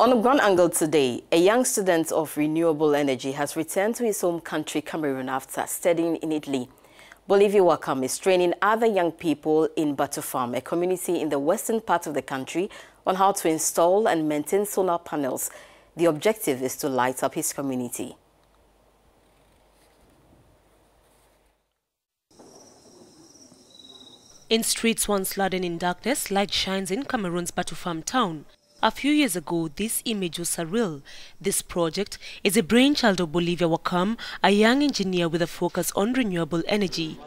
On a Grand Angle today, a young student of renewable energy has returned to his home country, Cameroon, after studying in Italy. Bolive Wakam is training other young people in Batoufam, a community in the western part of the country, on how to install and maintain solar panels. The objective is to light up his community. In streets once laden in darkness, light shines in Cameroon's Batoufam town. A few years ago, this image was surreal. This project is a brainchild of Bolive Wakam, a young engineer with a focus on renewable energy.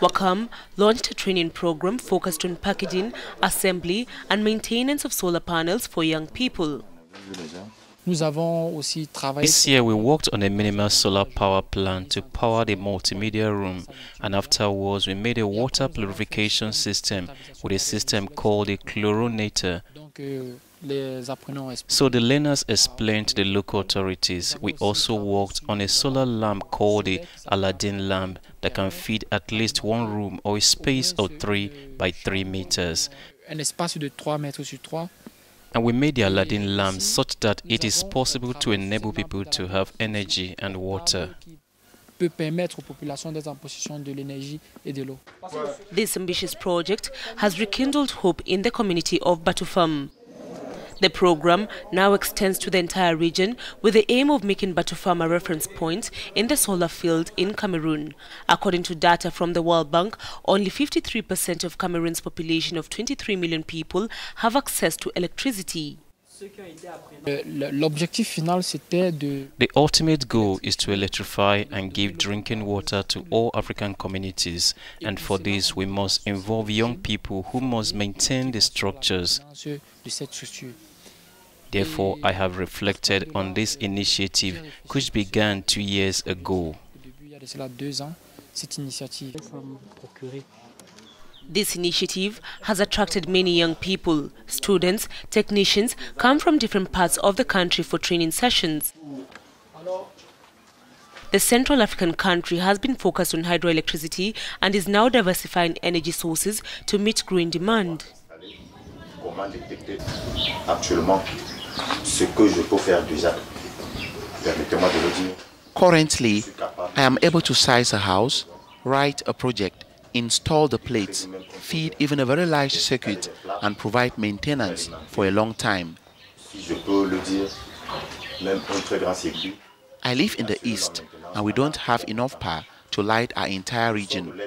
Wakam launched a training program focused on packaging, assembly and maintenance of solar panels for young people. This year we worked on a minimal solar power plant to power the multimedia room and afterwards we made a water purification system with a system called a chlorinator. So the learners explained to the local authorities. We also worked on a solar lamp called the Aladdin lamp that can feed at least one room or a space of 3 by 3 meters. And we made the Aladdin lamp such that it is possible to enable people to have energy and water. This ambitious project has rekindled hope in the community of Batoufam. The program now extends to the entire region with the aim of making Batoufam a reference point in the solar field in Cameroon. According to data from the World Bank, only 53% of Cameroon's population of 23 million people have access to electricity. The ultimate goal is to electrify and give drinking water to all African communities, and for this we must involve young people who must maintain the structures. Therefore, I have reflected on this initiative which began two years ago. This initiative has attracted many young people. Students, technicians come from different parts of the country for training sessions. The Central African country has been focused on hydroelectricity and is now diversifying energy sources to meet growing demand. Currently, I am able to size a house, write a project, install the plates, feed even a very large circuit, and provide maintenance for a long time. I live in the east, and we don't have enough power to light our entire region.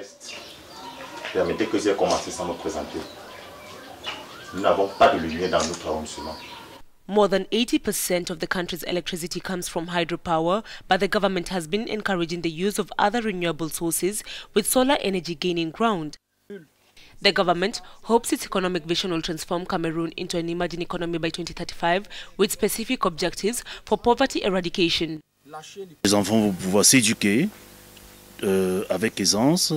More than 80% of the country's electricity comes from hydropower, but the government has been encouraging the use of other renewable sources, with solar energy gaining ground. The government hopes its economic vision will transform Cameroon into an emerging economy by 2035, with specific objectives for poverty eradication. Les enfants vont pouvoir s'éduquer euh, avec aisance.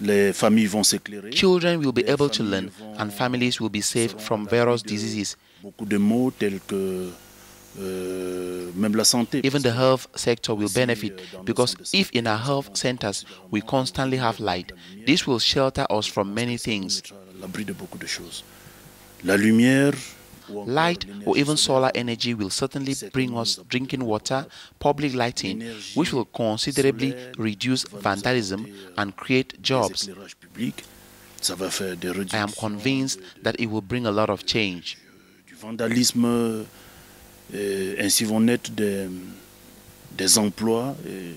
Les familles vont s'éclairer. Children will be able to learn and families will be safe from various diseases. Beaucoup de mots tels que euh, même la santé. Even the health sector will benefit because if in our health centers we constantly have light, this will shelter us from many things. Light or even solar energy will certainly bring us drinking water, public lighting, which will considerably reduce vandalism and create jobs. I am convinced that it will bring a lot of change. Vandalisme, euh, ainsi vont naître des, emplois. Euh,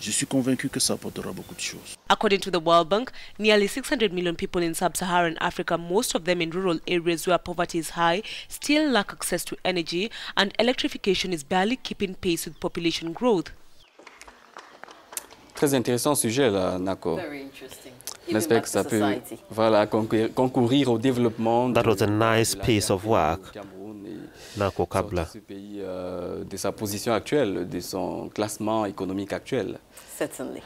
Je suis convaincu que ça apportera beaucoup de choses. According to the World Bank, nearly 600 million people in sub-Saharan Africa, most of them in rural areas where poverty is high, still lack access to energy and electrification is barely keeping pace with population growth. Très intéressant sujet là, Nako. Very interesting. J'espère que ça peut voilà, concourir au développement That was a nice piece of work. Nako Kabla. ce pays euh, de sa position actuelle, de son classement économique actuel. Certainly.